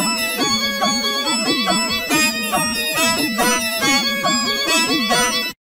Oh.